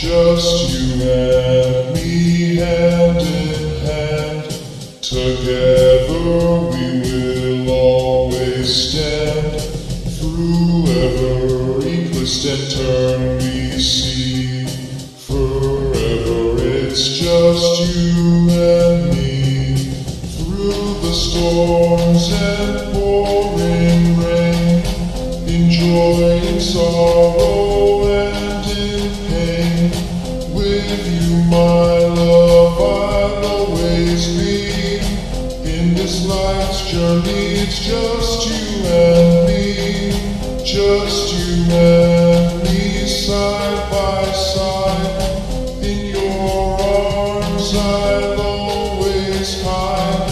Just you and me, hand in hand. Together we will always stand. Through every twist and turn we see. Forever it's just you and me. Through the storms and pouring rain. Enjoying sorrow my love, I'll always be. In this life's journey, it's just you and me. Just you and me, side by side. In your arms, I'll always hide.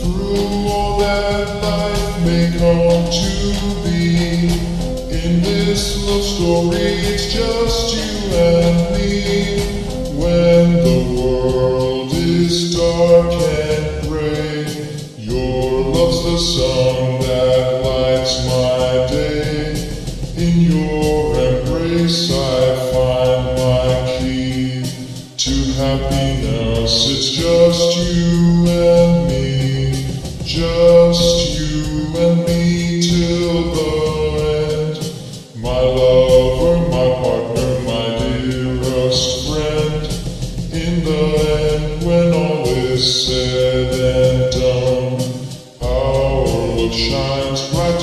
Through all that life may come to be. In this love story, it's just the sun that lights my day. In your embrace, I find my key to happiness. It's just you and me, just you and me till the end. My lover, my partner, my dearest friend. In the end, when all is said shines bright.